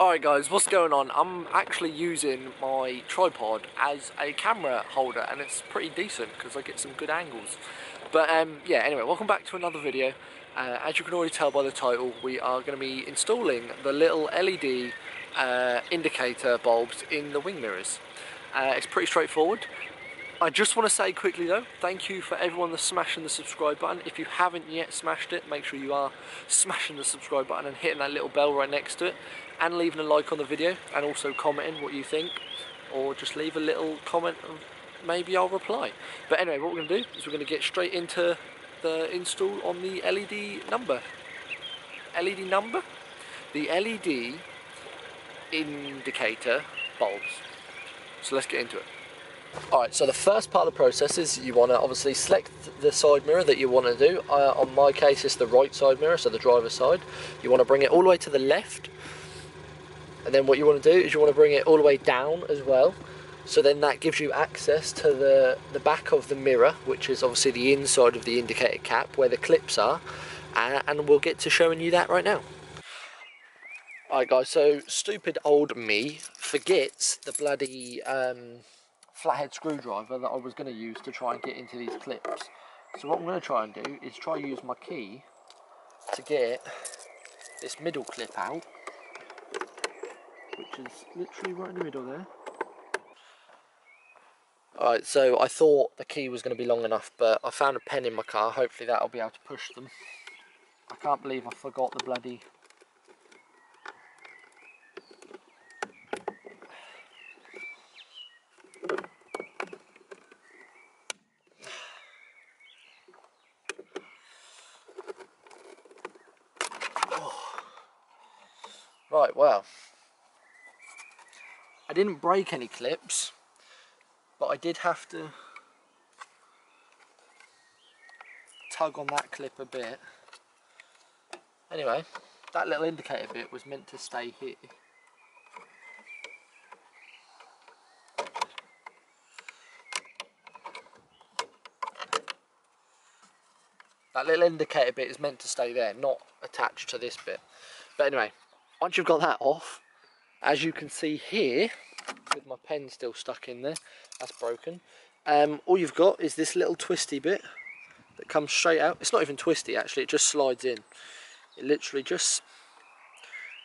Alright guys, what's going on? I'm actually using my tripod as a camera holder and it's pretty decent because I get some good angles. But um, yeah, anyway, welcome back to another video. Uh, as you can already tell by the title, we are going to be installing the little LED uh, indicator bulbs in the wing mirrors. Uh, it's pretty straightforward. I just want to say quickly though, thank you for everyone that's smashing the subscribe button. If you haven't yet smashed it, make sure you are smashing the subscribe button and hitting that little bell right next to it and leaving a like on the video and also commenting what you think or just leave a little comment and maybe I'll reply. But anyway, what we're going to do is we're going to get straight into the install on the LED number. LED number? The LED indicator bulbs. So let's get into it. Alright, so the first part of the process is you want to obviously select the side mirror that you want to do. Uh, on my case, it's the right side mirror, so the driver's side. You want to bring it all the way to the left. And then what you want to do is you want to bring it all the way down as well. So then that gives you access to the, the back of the mirror, which is obviously the inside of the indicator cap where the clips are. Uh, and we'll get to showing you that right now. Alright guys, so stupid old me forgets the bloody um, flathead screwdriver that I was going to use to try and get into these clips. So what I'm going to try and do is try use my key to get this middle clip out, which is literally right in the middle there. Alright, so I thought the key was going to be long enough, but I found a pen in my car. Hopefully that'll be able to push them. I can't believe I forgot the bloody Right, well, I didn't break any clips, but I did have to tug on that clip a bit. Anyway, that little indicator bit was meant to stay here. That little indicator bit is meant to stay there, not attached to this bit. But anyway, once you've got that off, as you can see here, with my pen still stuck in there, that's broken. Um, all you've got is this little twisty bit that comes straight out. It's not even twisty actually, it just slides in. It literally just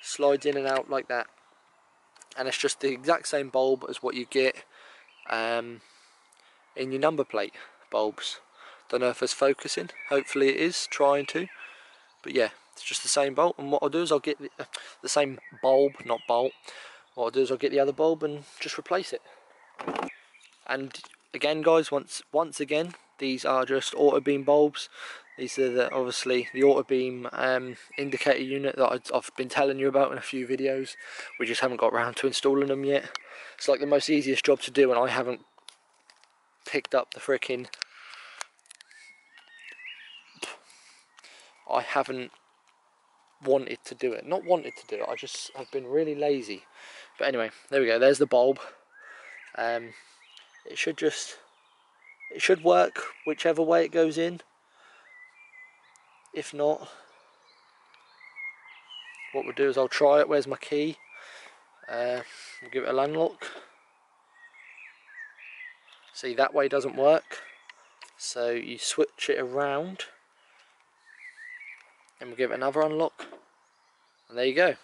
slides in and out like that. And it's just the exact same bulb as what you get um, in your number plate bulbs. Don't know if it's focusing, hopefully it is, trying to. But yeah, it's just the same bolt and what I'll do is I'll get the, uh, the same bulb, not bolt. What I'll do is I'll get the other bulb and just replace it. And again guys, once once again, these are just AutoBeam bulbs. These are the, obviously the AutoBeam um, indicator unit that I've been telling you about in a few videos. We just haven't got around to installing them yet. It's like the most easiest job to do and I haven't picked up the freaking I haven't wanted to do it. Not wanted to do it, I just have been really lazy. But anyway, there we go, there's the bulb. Um, it should just, it should work whichever way it goes in. If not, what we'll do is I'll try it. Where's my key? Uh, we'll give it a unlock. See, that way doesn't work. So you switch it around and we'll give it another unlock. And there you go.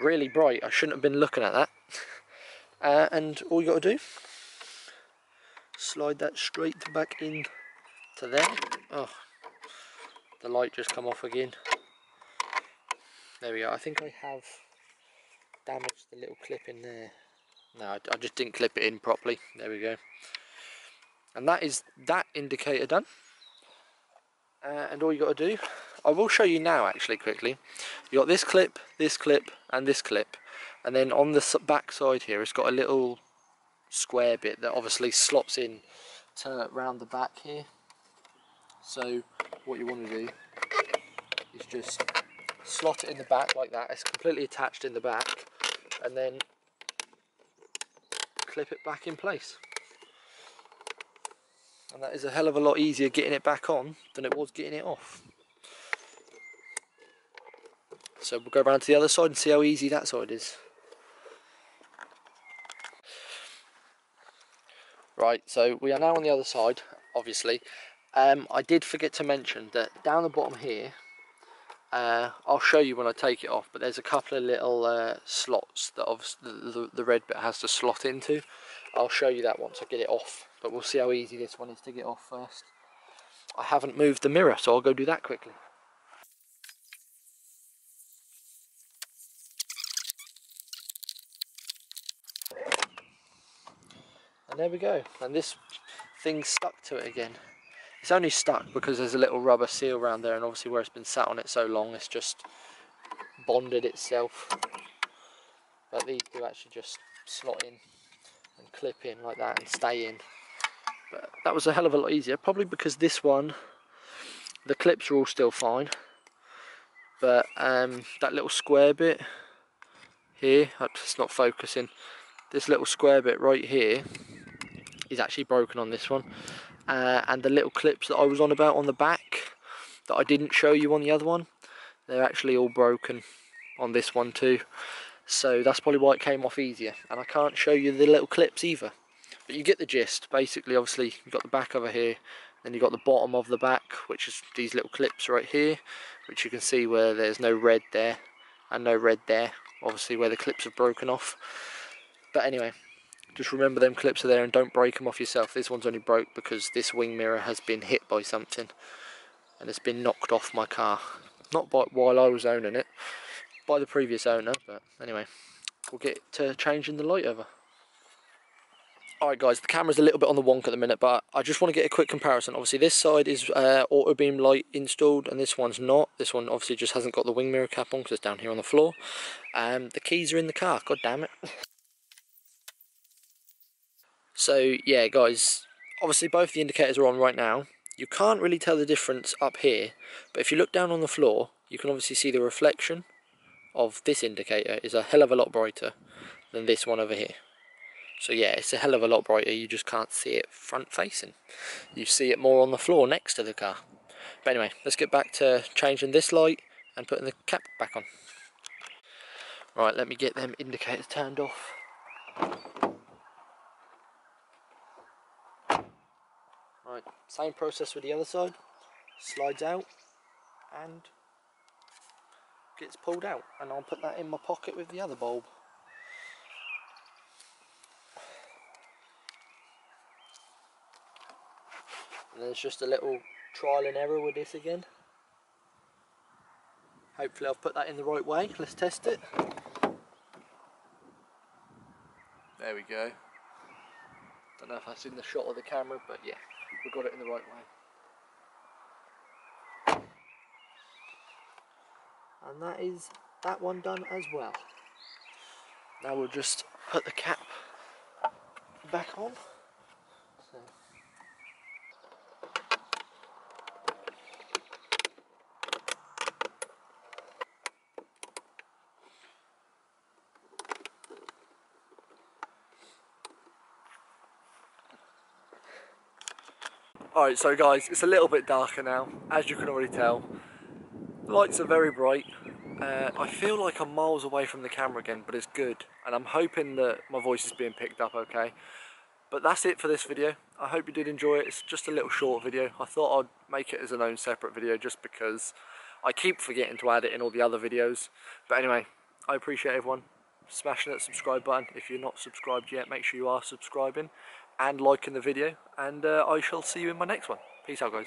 Really bright. I shouldn't have been looking at that. Uh, and all you got to do slide that straight back in to there. Oh the light just come off again. There we go I think I have damaged the little clip in there. No I, I just didn't clip it in properly. There we go. And that is that indicator done. Uh, and all you got to do I will show you now actually quickly. You got this clip this clip and this clip. And then on the back side here it's got a little square bit that obviously slots in to round the back here. So what you want to do is just slot it in the back like that. It's completely attached in the back. And then clip it back in place. And that is a hell of a lot easier getting it back on than it was getting it off So we'll go around to the other side and see how easy that side is. Right, so we are now on the other side, obviously. Um, I did forget to mention that down the bottom here, uh, I'll show you when I take it off, but there's a couple of little uh, slots that the, the red bit has to slot into. I'll show you that once I get it off, but we'll see how easy this one is to get off first. I haven't moved the mirror, so I'll go do that quickly. And there we go, and this thing stuck to it again. It's only stuck because there's a little rubber seal around there and obviously where it's been sat on it so long it's just bonded itself. But these do actually just slot in and clip in like that and stay in. But that was a hell of a lot easier, probably because this one, the clips are all still fine. But um, that little square bit here, it's not focusing, this little square bit right here is actually broken on this one. Uh, and the little clips that I was on about on the back that I didn't show you on the other one they're actually all broken on this one too. So that's probably why it came off easier. And I can't show you the little clips either. But you get the gist. Basically obviously you've got the back over here then you've got the bottom of the back which is these little clips right here which you can see where there's no red there and no red there. Obviously where the clips have broken off. But anyway just remember them clips are there and don't break them off yourself. This one's only broke because this wing mirror has been hit by something and it's been knocked off my car. Not by, while I was owning it, by the previous owner, but anyway, we'll get to changing the light over. Alright guys, the camera's a little bit on the wonk at the minute, but I just want to get a quick comparison. Obviously this side is uh, AutoBeam light installed and this one's not. This one obviously just hasn't got the wing mirror cap on because it's down here on the floor. Um, the keys are in the car, god damn it. So yeah guys, obviously both the indicators are on right now. You can't really tell the difference up here, but if you look down on the floor, you can obviously see the reflection of this indicator is a hell of a lot brighter than this one over here. So yeah, it's a hell of a lot brighter, you just can't see it front facing. You see it more on the floor next to the car. But anyway, let's get back to changing this light and putting the cap back on. Right, let me get them indicators turned off. Same process with the other side. Slides out and gets pulled out. And I'll put that in my pocket with the other bulb. And there's just a little trial and error with this again. Hopefully I've put that in the right way. Let's test it. There we go. Don't know if that's in the shot of the camera, but yeah we got it in the right way. And that is that one done as well. Now we'll just put the cap back on. Alright, so guys, it's a little bit darker now, as you can already tell. The lights are very bright. Uh, I feel like I'm miles away from the camera again, but it's good. And I'm hoping that my voice is being picked up okay. But that's it for this video. I hope you did enjoy it. It's just a little short video. I thought I'd make it as an own separate video just because I keep forgetting to add it in all the other videos. But anyway, I appreciate everyone smashing that subscribe button. If you're not subscribed yet, make sure you are subscribing and liking the video. And uh, I shall see you in my next one. Peace out, guys.